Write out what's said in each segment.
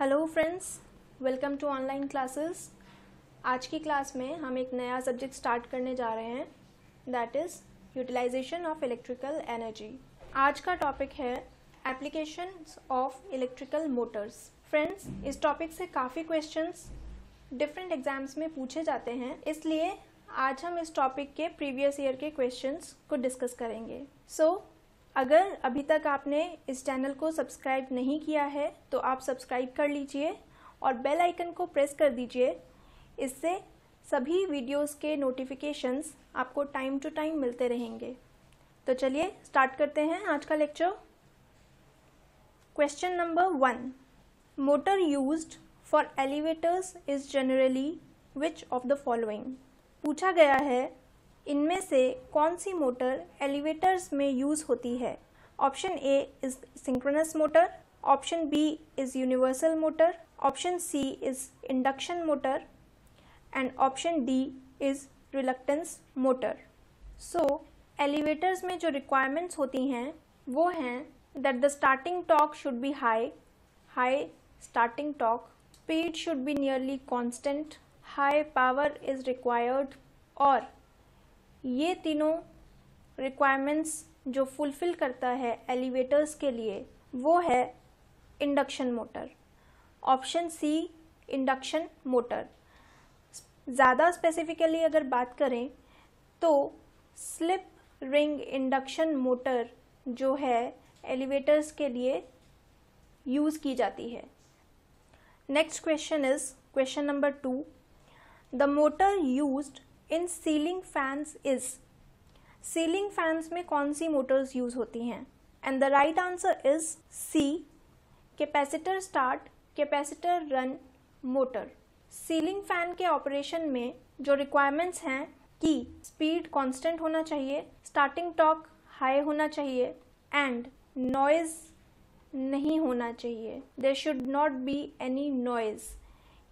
Hello friends welcome to online classes आज की class में हम एक नया सब्जेक्ट स्टार्ट करने जा रहे हैं. That is utilisation of electrical energy आज का टॉपिक है application of electrical motors friends इस टॉपिक से काफ़ी क्वेश्चंस डिफरेंट एग्ज़ाम्स में पूछे जाते हैं. इसलिए आज हम इस टॉपिक के प्रीवियस ईयर के क्वेश्चंस को डिस्कस करेंगे. सो so, अगर अभी तक आपने इस चैनल को सब्सक्राइब नहीं किया है तो आप सब्सक्राइब कर लीजिए और बेल आइकन को प्रेस कर दीजिए। इससे सभी वीडियोस के नोटिफिकेशंस आपको टाइम टू टाइम मिलते रहेंगे। तो चलिए, स्टार्ट करते हैं आज का lecture. Question number one. Motor used for elevators is generally which of the following? पूछा गया है इनमें से कौन सी मोटर एलिवेटर्स में यूज़ होती है? Option A is synchronous motor option B is universal motor option C is induction motor and option D is reluctance motor so elevators में जो रिक्वायरमेंट्स होती हैं, वो हैं that the starting torque should be high high starting torque speed should be nearly constant high power is required और ये तीनों requirements जो फुलफ़िल करता है एलिवेटर्स के लिए, वो है induction motor option C induction motor ज़्यादा स्पेसिफिकली अगर बात करें तो स्लिप रिंग इंडक्शन मोटर जो है एलिवेटर्स के लिए यूज़ की जाती है. Next question is question number two the motor used in ceiling fans is ceiling fans में कौन सी मोटर्स यूज़ होती हैं? And the right answer is C capacitor start capacitor run motor ceiling fan के operation में जो requirements हैं कि स्पीड कांस्टेंट होना चाहिए स्टार्टिंग टॉक हाई होना चाहिए एंड नॉइज़ नहीं होना चाहिए. There should not be any noise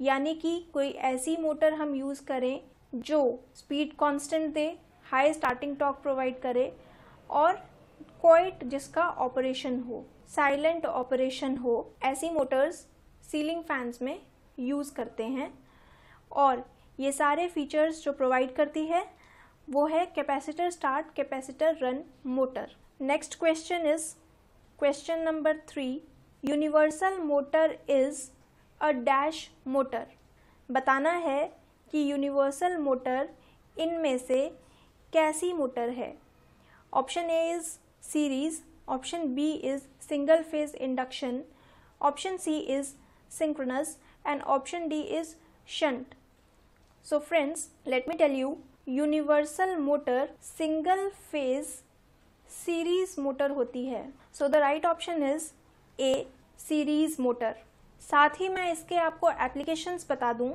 यानी कि कोई ऐसी मोटर हम यूज़ करें जो स्पीड कांस्टेंट दे हाई स्टार्टिंग टॉक प्रोवाइड करे और क्वाइट जिसका ऑपरेशन हो साइलेंट ऑपरेशन हो, ऐसी मोटर्स सीलिंग फैंस में यूज़ करते हैं और ये सारे फीचर्स जो प्रोवाइड करती है, वो है capacitor start capacitor run motor next question is question number three universal motor is a dash motor बताना है कि यूनिवर्सल मोटर इनमें से कैसी मोटर है? Option A is series option B is single phase induction option C is synchronous and option D is shunt so friends let me tell you universal motor single phase series motor होती है. So the right option is A series motor साथ ही मैं इसके आपको applications बता दूँ।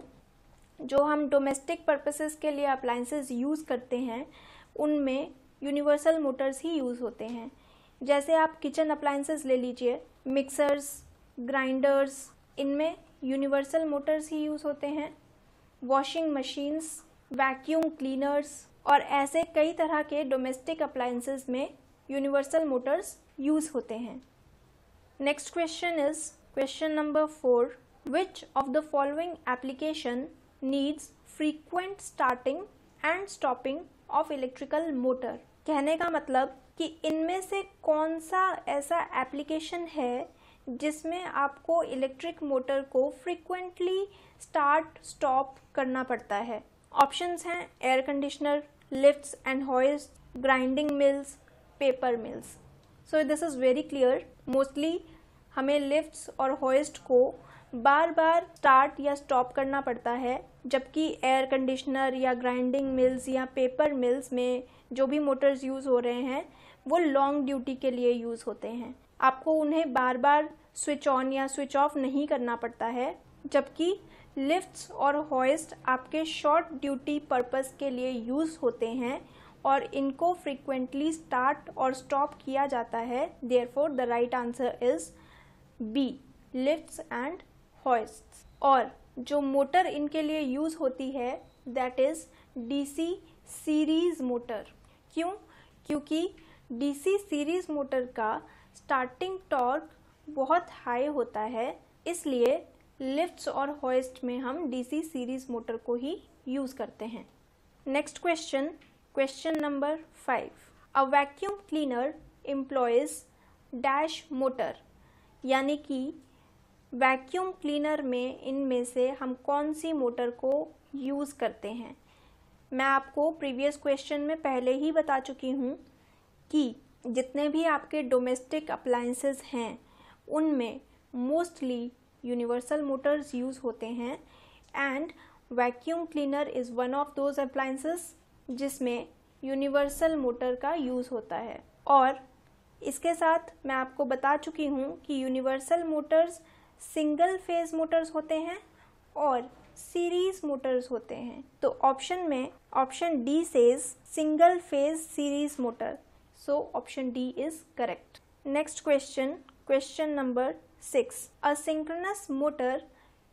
जो हम डोमेस्टिक पर्पसेस के लिए अप्लाइंसेस यूज़ करते हैं, उनमें यूनिवर्सल मोटर्स ही यूज़ होते हैं। जैसे आप किचन अप्लाइंसेस ले लीजिए मिक्सर्स ग्राइंडर्स इनमें यूनिवर्सल मोटर्स ही यूज़ होते हैं। वॉशिंग मशीन्स वैक्यूम क्लीनर्स और ऐसे कई तरह के डोमेस्टिक अप्लाइंसेस में यूनिवर्सल मोटर्स यूज़ होते हैं। Next question is question number four which of the following application needs frequent starting and stopping of electrical motor कहने का मतलब कि इनमें से कौन सा ऐसा एप्लीकेशन है जिसमें आपको इलेक्ट्रिक मोटर को फ्रीक्वेंटली स्टार्ट स्टॉप करना पड़ता है? ऑप्शंस हैं air conditioner lifts and hoist grinding mills paper mills so this is very clear mostly हमें लिफ्ट्स और हॉइस्ट को बार बार स्टार्ट या स्टॉप करना पड़ता है, जबकि एयर कंडीशनर या ग्राइंडिंग मिल्स या पेपर मिल्स में जो भी मोटर्स यूज़ हो रहे हैं, वो लॉन्ग ड्यूटी के लिए यूज़ होते हैं। आपको उन्हें बार बार स्विच ऑन या स्विच ऑफ़ नहीं करना पड़ता है, जबकि लिफ्ट्स और हॉइस्ट आपके शॉर्ट ड्यूटी पर्पस के लिए यूज़ होते हैं और इनको फ्रिक्वेंटली स्टार्ट और स्टॉप किया जाता है। Therefore the right answer is B lifts and hoist और जो मोटर इनके लिए यूज़ होती है that is DC series motor क्यों? क्योंकि डीसी सीरीज़ मोटर का स्टार्टिंग टॉर्क बहुत हाई होता है, इसलिए लिफ्ट्स और हॉइस्ट में हम डीसी सीरीज़ मोटर को ही यूज़ करते हैं। Next question question number five a vacuum cleaner employs dash motor यानी कि वैक्यूम क्लीनर में इनमें से हम कौन सी मोटर को यूज़ करते हैं? मैं आपको प्रीवियस क्वेश्चन में पहले ही बता चुकी हूँ कि जितने भी आपके डोमेस्टिक अप्लाइंसेस हैं, उनमें मोस्टली यूनिवर्सल मोटर्स यूज़ होते हैं and vacuum cleaner is one of those appliances जिसमें यूनिवर्सल मोटर का यूज़ होता है। और इसके साथ मैं आपको बता चुकी हूँ कि universal motors single phase motors होते हैं और सीरीज़ मोटर्स होते हैं। तो ऑप्शन में option D says single phase series motor. So option D is correct next question question number six a synchronous motor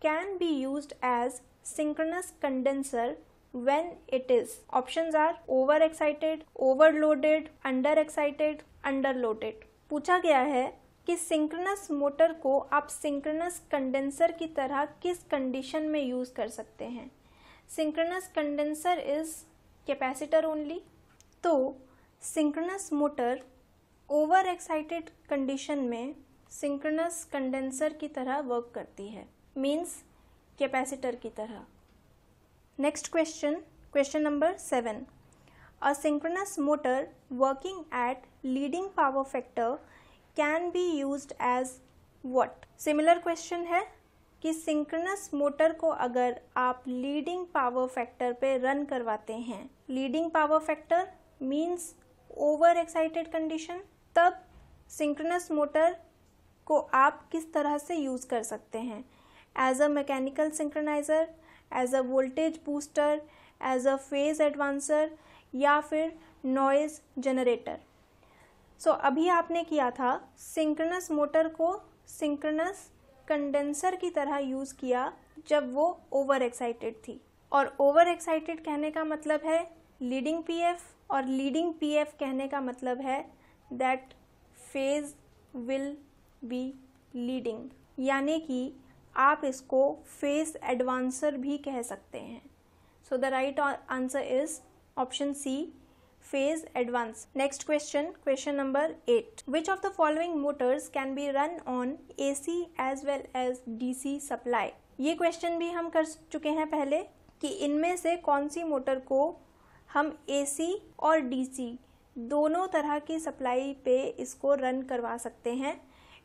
can be used as synchronous condenser when it is. Options are over excited overloaded under excited underloaded. पूछा गया है कि synchronous motor को आप synchronous condenser की तरह किस condition में यूज़ कर सकते हैं? Synchronous condenser is capacitor only तो synchronous motor over excited condition में सिंक्रोनस कंडेंसर की तरह वर्क करती है। मींस कैपेसिटर की तरह। Next question question number seven a synchronous motor working at leading power factor can be use as what similar question है कि सिंक्रोनस मोटर को अगर आप लीडिंग पावर फैक्टर पे रन करवाते हैं leading power factor means over excited condition तब synchronous motor को आप किस तरह से यूज़ कर सकते हैं? As a mechanical synchronizer, as a voltage booster as a phase advancer या फिर नॉइज़ जनरेटर सो so, अभी आपने किया था सिंक्रोनस मोटर को सिंक्रोनस कंडेंसर की तरह यूज़ किया जब वो ओवर एक्साइटेड थी। और ओवर एक्साइटेड कहने का मतलब है लीडिंग पीएफ और लीडिंग पीएफ कहने का मतलब है that phase will be leading यानी कि आप इसको फेस एडवांसर भी कह सकते हैं। So the right answer is option C next question question number eight which of the following motors can be run on A C as well as D C supply ये question भी हम कर चुके हैं पहले कि इनमें से कौन सी मोटर को हम सी और सी दोनों तरह की सप्लाई पे इसको रन करवा सकते हैं।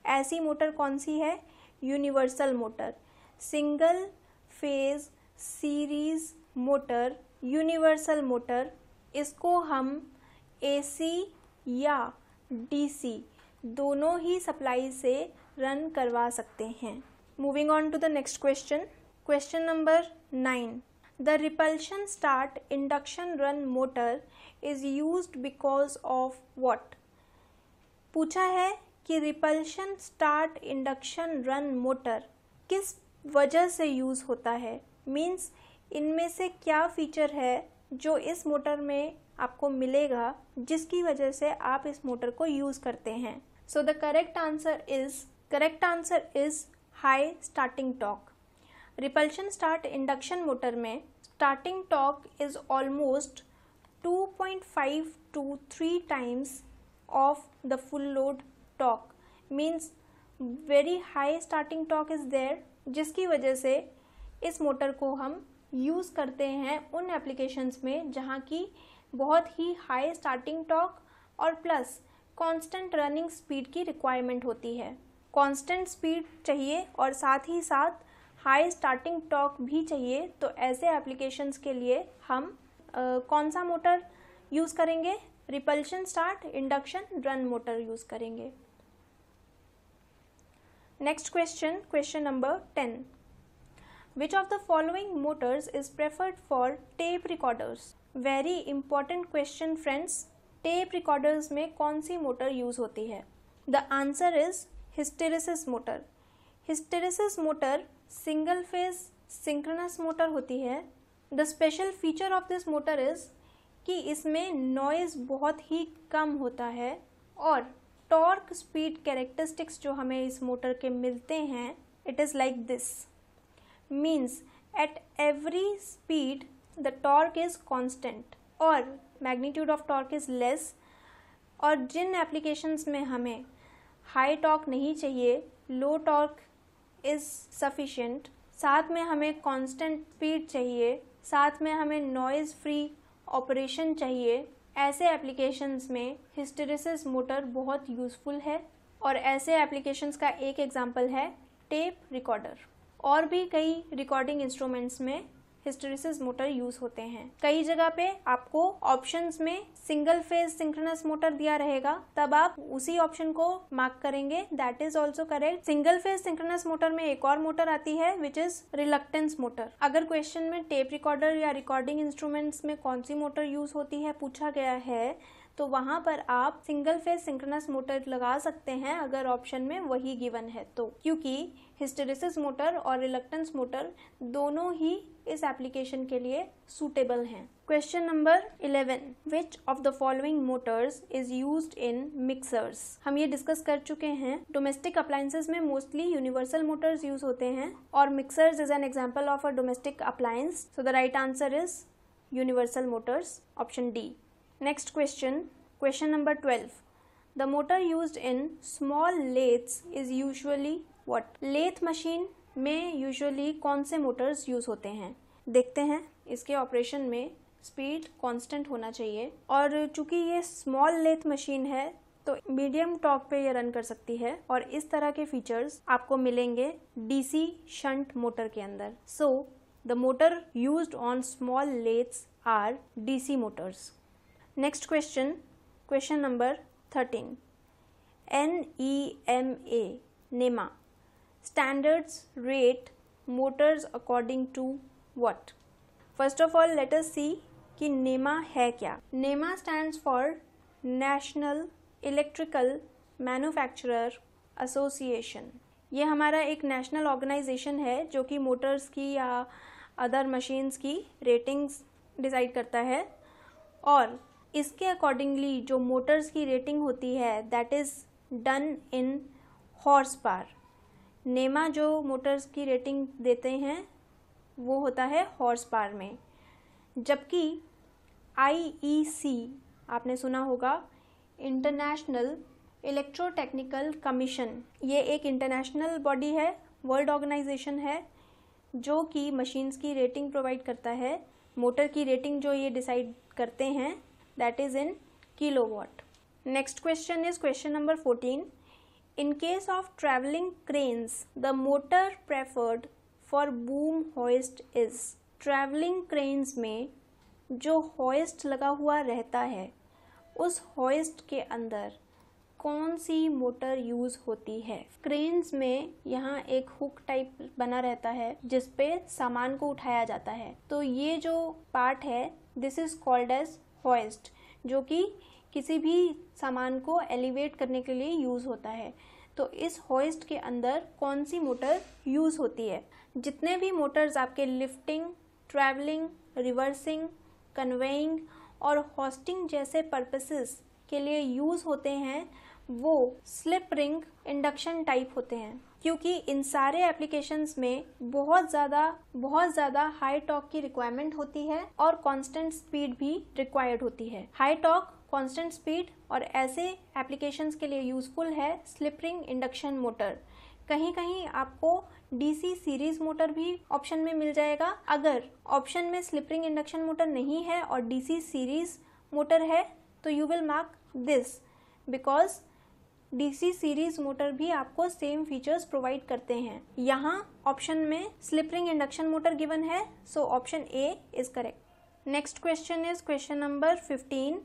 ऐसी मोटर कौन सी है? Universal motor single phase series motor universal motor इसको हम एसी या डीसी दोनों ही सप्लाई से रन करवा सकते हैं। Moving on to the next question question number nine the repulsion start induction run motor is use because of what पूछा है कि repulsion start induction run motor किस वजह से यूज़ होता है? मीन्स इनमें से क्या फीचर है जो इस मोटर में आपको मिलेगा, जिसकी वजह से आप इस मोटर को यूज़ करते हैं। So the correct answer is correct answer is high starting torque repulsion start induction motor में starting torque is almost 2.5 to 3 times of the full load torque means very high starting torque is there जिसकी वजह से इस motor को हम use करते हैं उन एप्लीकेशंस में जहाँ की बहुत ही हाई स्टार्टिंग टॉक और प्लस कांस्टेंट रनिंग स्पीड की रिक्वायरमेंट होती है। कांस्टेंट स्पीड चाहिए और साथ ही साथ हाई स्टार्टिंग टॉक भी चाहिए तो ऐसे एप्लीकेशंस के लिए हम आ, कौन सा मोटर यूज़ करेंगे? Repulsion start induction run motor use करेंगे। Next question question number ten which of the following motors is preferred for tape recorders very important question friends tape recorders में कौन सी मोटर यूज़ होती है? The answer is hysteresis motor hysteresis motor single phase synchronous motor होती है. The special feature of this motor is कि इसमें noise बहुत ही कम होता है और टॉर्क स्पीड कैरेक्टरिस्टिक्स जो हमें इस मोटर के मिलते हैं it is like this means at every speed the torque is constant और magnitude of torque is less और जिन एप्लीकेशंस में हमें हाई टॉर्क नहीं चाहिए लो टॉर्क इज़ सफिशेंट साथ में हमें कांस्टेंट स्पीड चाहिए, साथ में हमें नॉइज़ फ्री ऑपरेशन चाहिए। ऐसे एप्लीकेशंस में हिस्टेरिसिस मोटर बहुत यूज़फुल है और ऐसे एप्लीकेशंस का एक एग्जांपल है टेप रिकॉर्डर और भी कई रिकॉर्डिंग इंस्ट्रूमेंट्स में हिस्टेरिसिस मोटर यूज़ होते हैं। कई जगह पे आपको ऑप्शंस में सिंगल फ़ेज़ सिंक्रोनस मोटर दिया रहेगा, तब आप उसी ऑप्शन को मार्क करेंगे। That is also correct single phase synchronous motor में एक और मोटर आती है विच इज़ रिलक्टेंस मोटर अगर क्वेश्चन में टेप रिकॉर्डर या रिकॉर्डिंग इंस्ट्रूमेंट्स में कौन सी मोटर यूज़ होती है, पूछा गया है तो वहाँ पर आप सिंगल फ़ेज़ सिंक्रोनस मोटर लगा सकते हैं अगर ऑप्शन में वही गिवन है तो। क्योंकि हिस्टेरिसिस मोटर और रिलक्टेंस मोटर दोनों ही इस एप्लीकेशन के लिए सूटेबल हैं। Question number 11 which of the following motors is used in mixers हम ये डिस्कस कर चुके हैं। डोमेस्टिक अप्लायंसेस में मोस्टली यूनिवर्सल मोटर्स यूज़ होते हैं और mixers is an example of a domestic appliance so the right answer is universal motors option D next question question number 12 the motor used in small lathes is usually what lathe machine में usually कौन से Motors use होते हैं? देखते हैं इसके operation में speed constant होना चाहिए। और चूँकि ये स्मॉल लेथ मशीन है तो मीडियम टॉक पे ये रन कर सकती है और इस तरह के फीचर्स आपको मिलेंगे डीसी शंट मोटर के अंदर। So the motor used on small lathes are DC motors next question question number thirteen N E M A NEMA standards, rate, motors according to what? First of all, let us see कि NEMA है क्या? NEMA stands for national electrical manufacturer association ये हमारा एक national organisation है जो कि motors की या अदर मशीन्स की रेटिंग्स डिसाइड करता है। और इसके अकॉर्डिंगली जो मोटर्स की रेटिंग होती है that is done in horse power NEMA जो मोटर्स की रेटिंग देते हैं, वो होता है हॉर्स पार में। जबकि आईईसी आपने सुना होगा इंटरनेशनल इलेक्ट्रोटेक्निकल कमीशन ये एक इंटरनेशनल बॉडी है वर्ल्ड ऑर्गेनाइजेशन है, जो कि मशीन्स की रेटिंग प्रोवाइड करता है मोटर की रेटिंग जो ये डिसाइड करते हैं that is in kilowatt next question is question number fourteen In case of traveling cranes, the motor preferred for boom hoist is. Traveling cranes में जो hoist लगा हुआ रहता है उस hoist के अंदर कौन सी मोटर यूज़ होती है? क्रेन्स में यहाँ एक हुक टाइप बना रहता है जिसपे सामान को उठाया जाता है। तो ये जो पार्ट है this is called as hoist जो कि किसी भी सामान को एलिवेट करने के लिए यूज़ होता है। तो इस हॉइस्ट के अंदर कौन सी मोटर यूज़ होती है? जितने भी मोटर्स आपके लिफ्टिंग ट्रैवलिंग रिवर्सिंग कन्वेइंग और होस्टिंग जैसे पर्पसेस के लिए यूज़ होते हैं, वो स्लिप रिंग इंडक्शन टाइप होते हैं। क्योंकि इन सारे एप्लीकेशंस में बहुत ज़्यादा बहुत ज़्यादा हाई टॉक की रिक्वायरमेंट होती है और कांस्टेंट स्पीड भी रिक्वायर्ड होती है। हाई टॉक कांस्टेंट स्पीड और ऐसे एप्लीकेशंस के लिए यूजफुल है स्लिपरिंग इंडक्शन मोटर कहीं कहीं आपको डीसी सीरीज़ मोटर भी ऑप्शन में मिल जाएगा। अगर ऑप्शन में स्लिपरिंग इंडक्शन मोटर नहीं है और डीसी सीरीज़ मोटर है तो you will mark this because DC series motor भी आपको सेम फीचर्स प्रोवाइड करते हैं। यहाँ ऑप्शन में स्लिपरिंग इंडक्शन मोटर गिवन है so option A is correct next question is question number fifteen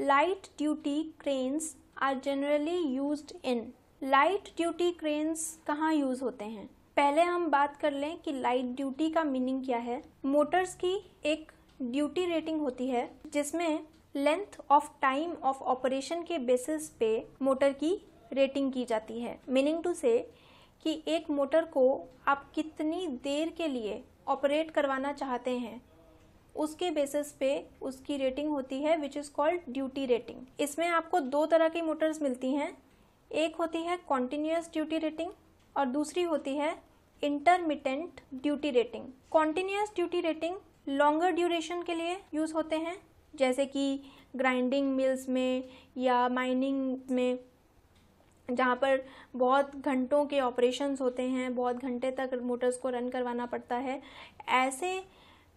light duty cranes are generally use in light duty cranes कहाँ use होते हैं? पहले हम बात कर लें कि लाइट ड्यूटी का मीनिंग क्या है। मोटर्स की एक ड्यूटी रेटिंग होती है, जिसमें length of time of operation के बेसिस पे मोटर की रेटिंग की जाती है। मीनिंग टू से कि एक मोटर को आप कितनी देर के लिए ऑपरेट करवाना चाहते हैं, उसके बेसिस पे उसकी रेटिंग होती है which is called duty rating इसमें आपको दो तरह की मोटर्स मिलती हैं। एक होती है कॉन्टिन्यूस ड्यूटी रेटिंग और दूसरी होती है intermittent duty rating continuous duty rating longer duration के लिए यूज़ होते हैं। जैसे कि ग्राइंडिंग मिल्स में या माइनिंग में, जहाँ पर बहुत घंटों के ऑपरेशंस होते हैं, बहुत घंटे तक मोटर्स को रन करवाना पड़ता है, ऐसे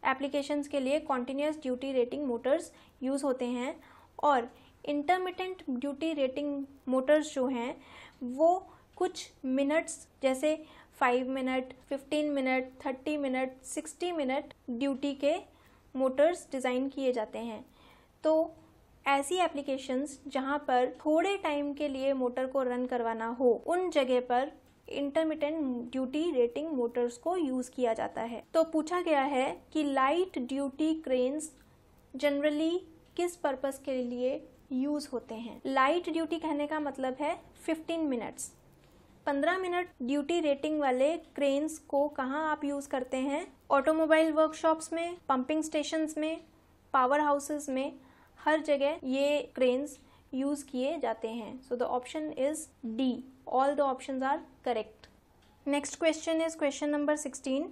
एप्लीकेशंस के लिए continuous duty rating motors use होते हैं और इंटरमिटेंट ड्यूटी रेटिंग मोटर्स जो हैं, वो कुछ मिनट्स जैसे five minute fifteen minute thirty minute sixty minute duty के मोटर्स डिज़ाइन किए जाते हैं। तो ऐसी एप्लीकेशंस जहाँ पर थोड़े टाइम के लिए मोटर को रन करवाना हो, उन जगह पर इंटरमीडियंट ड्यूटी रेटिंग मोटर्स को यूज़ किया जाता है। तो पूछा गया है कि लाइट ड्यूटी क्रेन्स जनरली किस पर्पस के लिए यूज़ होते हैं। लाइट ड्यूटी कहने का मतलब है 15 मिनट्स 15 मिनट ड्यूटी रेटिंग वाले क्रेन्स को कहाँ आप यूज़ करते हैं? ऑटोमोबाइल वर्कशॉप्स में, पंपिंग स्टेशन में, पावर हाउसेस में, हर जगह ये क्रेन्स यूज़ किए जाते हैं। So the option is D all the option are correct next question is question number sixteen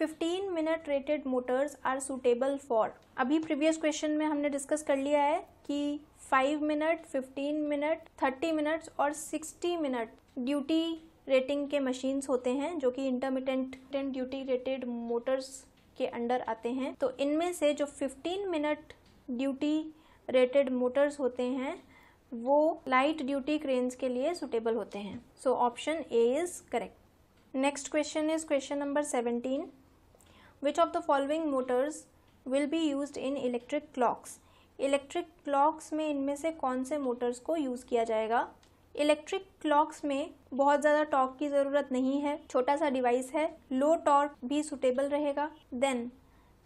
15 minute rated motors are suitable for अभी प्रीवियस क्वेश्चन में हमने डिस्कस कर लिया है कि 5 मिनट 15 मिनट 30 मिनट्स और 60 मिनट ड्यूटी रेटिंग के machines होते हैं, जो कि इंटरमीडियंट ड्यूटी रेटेड मोटर्स के अंडर आते हैं। तो इनमें से जो 15 मिनट ड्यूटी रेटेड मोटर्स होते हैं, वो लाइट ड्यूटी क्रेन्स के लिए सुटेबल होते हैं। So option A is correct next question is question number seventeen which of the following motors will be use in electric clocks electric clocks में इनमें से कौन से मोटर्स को यूज़ किया जाएगा? इलेक्ट्रिक क्लॉक्स में बहुत ज़्यादा टॉर्क की ज़रूरत नहीं है, छोटा सा डिवाइस है, लो टॉर्क भी सुटेबल रहेगा। देन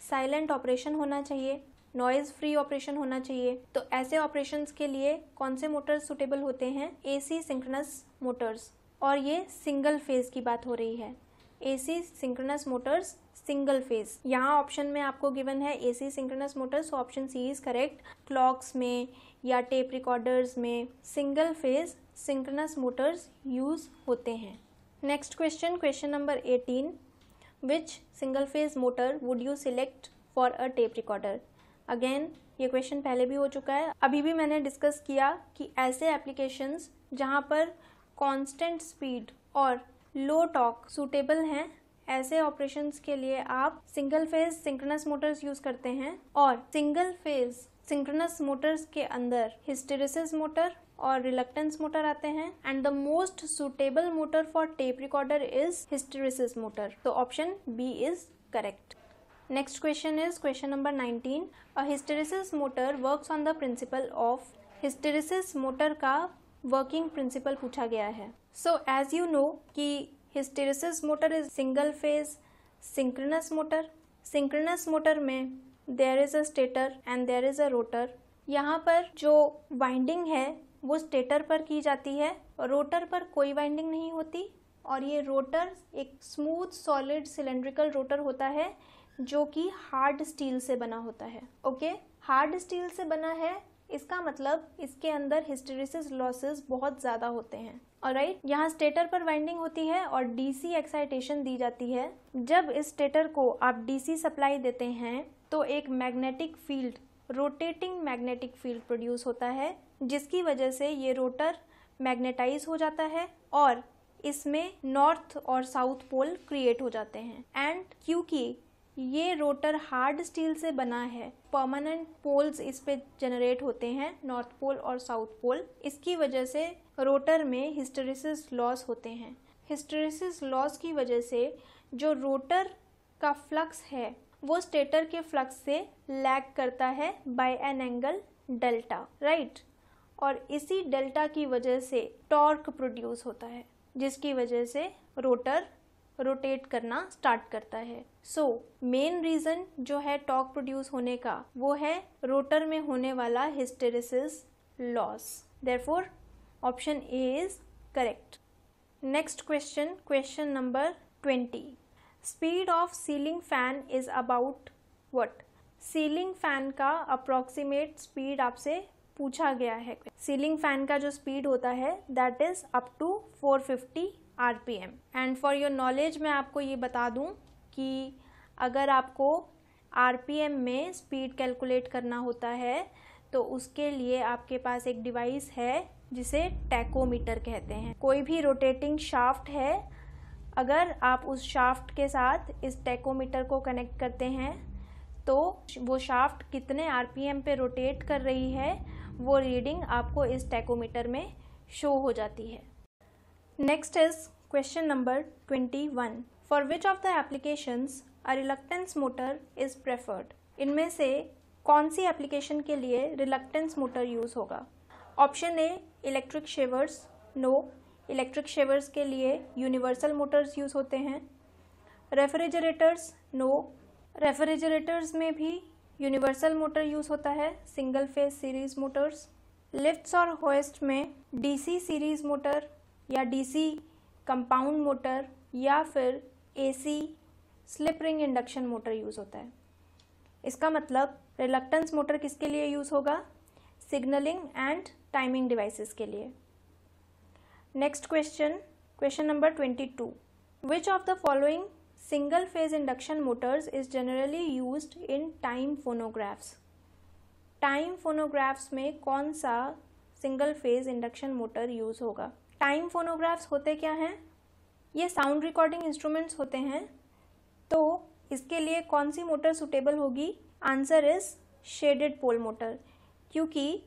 साइलेंट ऑपरेशन होना चाहिए नॉइज़ फ्री ऑपरेशन होना चाहिए। तो ऐसे ऑपरेशन के लिए कौन से मोटर्स सुटेबल होते हैं? ए सी सिंक्रोनस मोटर्स और ये सिंगल फ़ेज़ की बात हो रही है। A C synchronous motors single phase यहाँ ऑप्शन में आपको गिवन है A C synchronous motors option C is correct clocks में या टेप रिकॉर्डर्स में single phase synchronous motors use होते हैं। Next question question number eighteen which single phase motor would you select for a tape recorder again ये question पहले भी हो चुका है। अभी भी मैंने डिस्कस किया कि ऐसे एप्लीकेशंस जहाँ पर कांस्टेंट स्पीड और लो टॉक सूटेबल हैं, ऐसे ऑपरेशंस के लिए आप single phase synchronous motors use करते हैं और सिंगल फ़ेज़ सिंक्रोनस मोटर्स के अंदर हिस्टेरिसिस मोटर और रिलक्टेंस मोटर आते हैं and the most suitable motor for tape recorder is hysteresis motor तो option B is correct next question is question number 19 a hysteresis motor works on the principle of hysteresis motor का working principle पूछा गया है। So as you know कि hysteresis motor is single phase synchronous motor synchronous motor में there is a stator and there is a rotor यहाँ पर जो winding है वो स्टेटर पर की जाती है रोटर पर कोई वाइंडिंग नहीं होती और ये रोटर एक स्मूथ सॉलिड सिलेंड्रिकल रोटर होता है जो कि हार्ड स्टील से बना होता है। ओके हार्ड स्टील से बना है, इसका मतलब इसके अंदर हिस्टेरिसिस लॉसेस बहुत ज़्यादा होते हैं। और राइट यहाँ स्टेटर पर वाइंडिंग होती है और डीसी एक्साइटेशन दी जाती है। जब इस स्टेटर को आप डीसी सप्लाई देते हैं तो एक magnetic field rotating magnetic field produce होता है। जिसकी वजह से ये रोटर मैग्नेटाइज हो जाता है और इसमें नॉर्थ और साउथ पोल क्रिएट हो जाते हैं। एंड क्योंकि ये रोटर हार्ड स्टील से बना है परमानेंट पोल्स इस पे जनरेट होते हैं नॉर्थ पोल और साउथ पोल इसकी वजह से रोटर में हिस्टेरिसिस लॉस होते हैं। हिस्टेरिसिस लॉस की वजह से जो रोटर का फ्लक्स है, वो स्टेटर के फ्लक्स से लैग करता है by an angle delta right और इसी डेल्टा की वजह से टॉर्क प्रोड्यूस होता है, जिसकी वजह से रोटर रोटेट करना स्टार्ट करता है। सो मेन रीजन जो है टॉर्क प्रोड्यूस होने का, वो है रोटर में होने वाला hysteresis loss. Therefore option A is correct next question question number twenty speed of ceiling fan is about what ceiling fan का अप्रोक्सीमेट स्पीड आपसे पूछा गया है। सीलिंग फ़ैन का जो स्पीड होता है that is up to 450 RPM and for your knowledge मैं आपको ये बता दूँ कि अगर आपको आरपीएम में स्पीड कैलकुलेट करना होता है तो उसके लिए आपके पास एक डिवाइस है, जिसे टैकोमीटर कहते हैं। कोई भी रोटेटिंग शाफ्ट है, अगर आप उस शाफ्ट के साथ इस टैकोमीटर को कनेक्ट करते हैं तो वो शाफ्ट कितने आरपीएम पे रोटेट कर रही है, वो रीडिंग आपको इस टैकोमीटर में शो हो जाती है। Next is question number twenty one for which of the applications a reluctance motor is preferred इनमें से कौन सी एप्लीकेशन के लिए रिलक्टेंस मोटर यूज़ होगा? Option A electric shavers no electric shavers के लिए यूनिवर्सल मोटर्स यूज़ होते हैं। रेफ्रिजरेटर्स नो रेफ्रिजरेटर्स में भी यूनिवर्सल मोटर यूज़ होता है single phase series motors lifts और होस्ट में डीसी सीरीज़ मोटर या डीसी कंपाउंड मोटर या फिर AC slip ring induction motor use होता है। इसका मतलब रिलक्टेंस मोटर किसके लिए यूज़ होगा? सिग्नलिंग एंड टाइमिंग डिवाइसेस के लिए। Next question question number twenty two which of the following single phase induction motors is generally use in time phonographs time phonographs में कौन सा single phase induction motor use होगा? Time phonographs होते क्या हैं? ये साउंड रिकॉर्डिंग इंस्ट्रूमेंट्स होते हैं। तो इसके लिए कौन सी मोटर सुटेबल होगी? Answer is shaded pole motor क्योंकि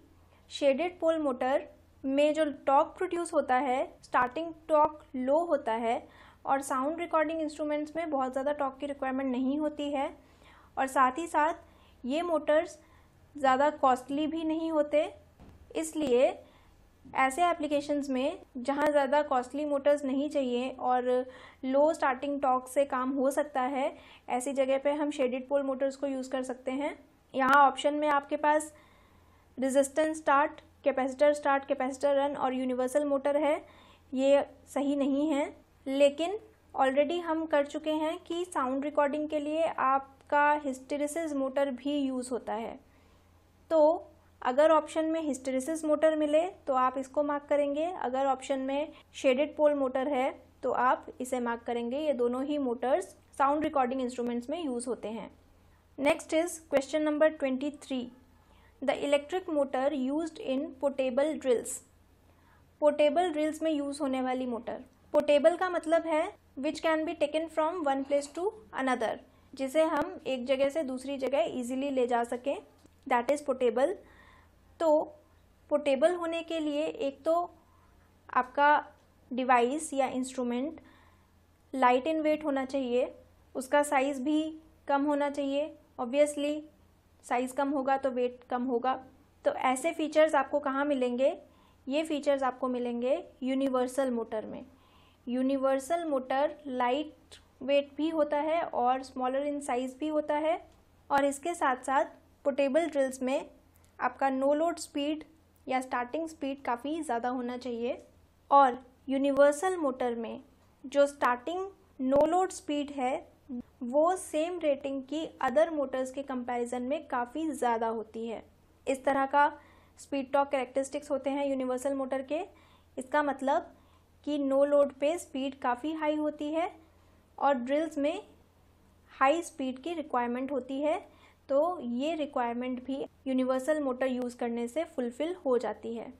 शेडेड पोल मोटर में जो टॉक प्रोड्यूस होता है स्टार्टिंग टॉक लो होता है और साउंड रिकॉर्डिंग इंस्ट्रूमेंट्स में बहुत ज़्यादा टॉक की रिक्वायरमेंट नहीं होती है। और साथ ही साथ ये मोटर्स ज़्यादा कॉस्टली भी नहीं होते। इसलिए ऐसे एप्लीकेशंस में जहाँ ज़्यादा कॉस्टली मोटर्स नहीं चाहिए और लो स्टार्टिंग टॉक से काम हो सकता है, ऐसी जगह पे हम शेडेड पोल मोटर्स को यूज़ कर सकते हैं। यहाँ ऑप्शन में आपके पास resistance start capacitor start capacitor run और यूनिवर्सल मोटर है। ये सही नहीं है। लेकिन ऑलरेडी हम कर चुके हैं कि साउंड रिकॉर्डिंग के लिए आपका हिस्टेरिसिस मोटर भी यूज़ होता है। तो अगर ऑप्शन में हिस्टेरिसिस मोटर मिले तो आप इसको मार्क करेंगे। अगर ऑप्शन में शेडेड पोल मोटर है तो आप इसे मार्क करेंगे। ये दोनों ही मोटर्स साउंड रिकॉर्डिंग इंस्ट्रूमेंट्स में यूज़ होते हैं। Next is question number twenty three the electric motor use in portable drills portable drills में यूज़ होने वाली मोटर पोर्टेबल का मतलब है which can be taken from one place to another जिसे हम एक जगह से दूसरी जगह इजीली ले जा सकें। दैट इज़ पोर्टेबल तो पोर्टेबल होने के लिए एक तो आपका डिवाइस या इंस्ट्रूमेंट लाइट इन वेट होना चाहिए, उसका साइज़ भी कम होना चाहिए। ऑब्वियसली साइज़ कम होगा तो वेट कम होगा। तो ऐसे फीचर्स आपको कहाँ मिलेंगे? ये फीचर्स आपको मिलेंगे यूनिवर्सल मोटर में। यूनिवर्सल मोटर लाइट वेट भी होता है और स्मॉलर इन साइज़ भी होता है और इसके साथ साथ पोर्टेबल ड्रिल्स में आपका नो लोड स्पीड या स्टार्टिंग स्पीड काफ़ी ज़्यादा होना चाहिए। और यूनिवर्सल मोटर में जो स्टार्टिंग नो लोड स्पीड है, वो सेम रेटिंग की अदर मोटर्स के कंपैरिजन में काफ़ी ज़्यादा होती है। इस तरह का स्पीड टॉक करेक्टरिस्टिक्स होते हैं यूनिवर्सल मोटर के। इसका मतलब कि नो लोड पे स्पीड काफ़ी हाई होती है और ड्रिल्स में हाई स्पीड की रिक्वायरमेंट होती है तो ये रिक्वायरमेंट भी यूनिवर्सल मोटर यूज़ करने से फुलफ़िल हो जाती है।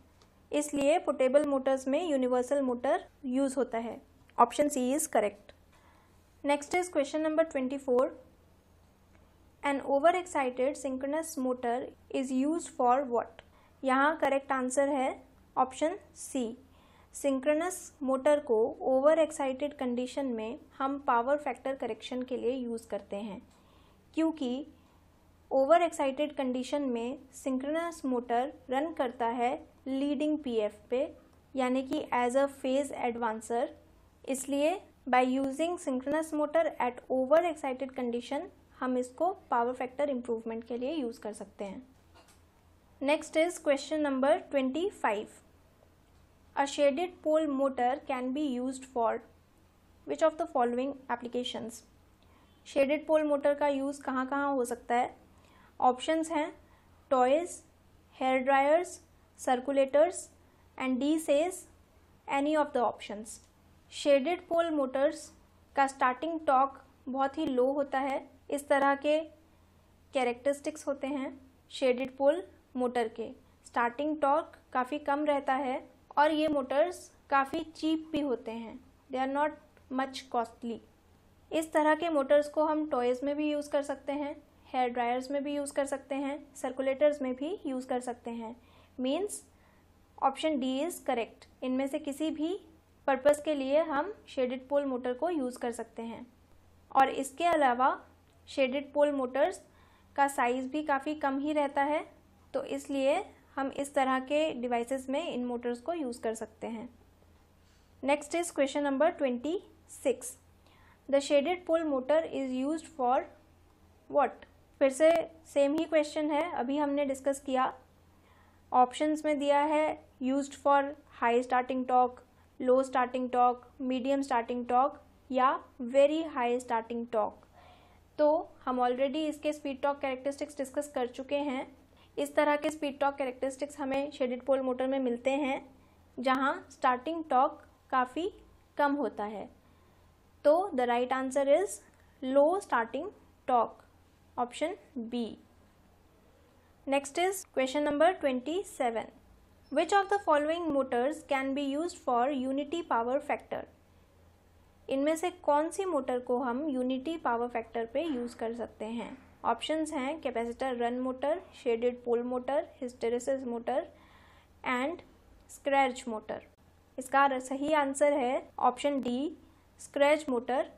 इसलिए पोर्टेबल मोटर्स में यूनिवर्सल मोटर यूज़ होता है। Option C is correct. Next is question number twenty four. An over excited synchronous motor is use for what यहाँ करेक्ट आंसर है ऑप्शन सी। सिंक्रोनस मोटर को ओवर एक्साइटेड कंडीशन में हम power factor correction के लिए use करते हैं, क्योंकि ओवर एक्साइटेड कंडीशन में सिंक्रोनस मोटर रन करता है लीडिंग पीएफ पे, यानी कि एज अ फ़ेज़ एडवांसर इसलिए by using synchronous motor at over excited condition हम इसको पावर फैक्टर इम्प्रूवमेंट के लिए यूज़ कर सकते हैं। Next is question number twenty five a shaded pole motor can be use for which of the following applications shaded pole motor का use कहाँ कहाँ हो सकता है? ऑप्शंस हैं toys hair dryers circulators and D says any of the options shaded pole motors का starting torque बहुत ही लो होता है। इस तरह के कैरेक्टरिस्टिक्स होते हैं शेडेड पोल मोटर के। स्टार्टिंग टॉर्क काफ़ी कम रहता है। और ये मोटर्स काफ़ी चीप भी होते हैं। They are not much costly इस तरह के मोटर्स को हम टॉयज़ में भी यूज़ कर सकते हैं, हेयर ड्रायर्स में भी यूज़ कर सकते हैं, सर्कुलेटर्स में भी यूज़ कर सकते हैं। Means option D is correct इनमें से किसी भी पर्पज़ के लिए हम शेडेड पोल मोटर को यूज़ कर सकते हैं। और इसके अलावा शेडेड पोल मोटर्स का साइज़ भी काफ़ी कम ही रहता है तो इसलिए हम इस तरह के डिवाइसेस में इन मोटर्स को यूज़ कर सकते हैं। Next is question number twenty six the shaded pole motor is use for what फिर से सेम ही क्वेश्चन है। अभी हमने डिस्कस किया। ऑप्शंस में दिया है। Used for high starting torque low starting torque medium starting torque या वेरी हाई स्टार्टिंग टॉक तो हम ऑलरेडी इसके स्पीड टॉक कैरेक्टरिस्टिक्स डिस्कस कर चुके हैं। इस तरह के स्पीड टॉक कैरेक्टरिस्टिक्स हमें शेडेड पोल मोटर में मिलते हैं, जहाँ स्टार्टिंग टॉक काफ़ी कम होता है। तो the right answer is low starting torque option B next is question number twenty seven which of the following motors can be use for unity power factor इनमें से कौन सी मोटर को हम यूनिटी पावर फैक्टर पे use कर सकते हैं? ऑप्शंस हैं capacitor run motor shaded pole motor hysteresis motor and scratch motor इसका सही आंसर है ऑप्शन डी स्क्रैच मोटर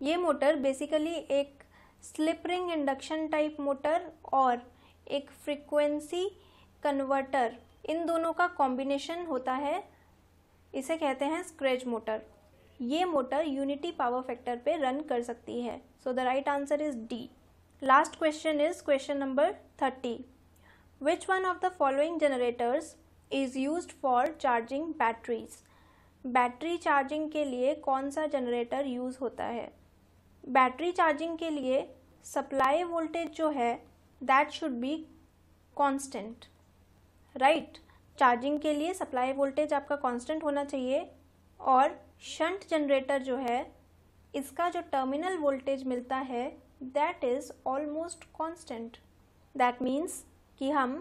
ये मोटर बेसिकली एक slip ring induction type motor और एक फ्रीक्वेंसी कन्वर्टर इन दोनों का कॉम्बिनेशन होता है, इसे कहते हैं स्क्रैच मोटर ये मोटर यूनिटी पावर फैक्टर पे रन कर सकती है. So the right answer is D last question is question number thirty which one of the following generators is use for charging batteries battery charging के लिए कौन सा generator use होता है? बैटरी चार्जिंग के लिए सप्लाई वोल्टेज जो है that should be constant right charging के लिए सप्लाई वोल्टेज आपका कांस्टेंट होना चाहिए और शंट जनरेटर जो है, इसका जो टर्मिनल वोल्टेज मिलता है that is almost constant that means कि हम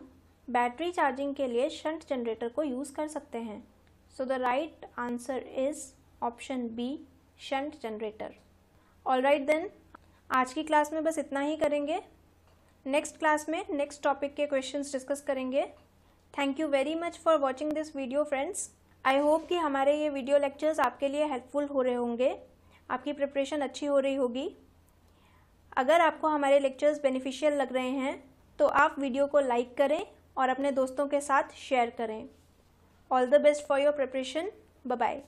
बैटरी चार्जिंग के लिए शंट जनरेटर को यूज़ कर सकते हैं। So the right answer is option B shunt generator all right then आज की क्लास में बस इतना ही करेंगे। नेक्स्ट क्लास में नेक्स्ट टॉपिक के क्वेश्चंस डिस्कस करेंगे। Thank you very much for watching this video friends I hope कि हमारे ये वीडियो लेक्चर्स आपके लिए हेल्पफुल हो रहे होंगे। आपकी प्रिपरेशन अच्छी हो रही होगी। अगर आपको हमारे लेक्चर्स बेनिफिशियल लग रहे हैं तो आप वीडियो को लाइक करें और अपने दोस्तों के साथ शेयर करें all the best for your preparation bye.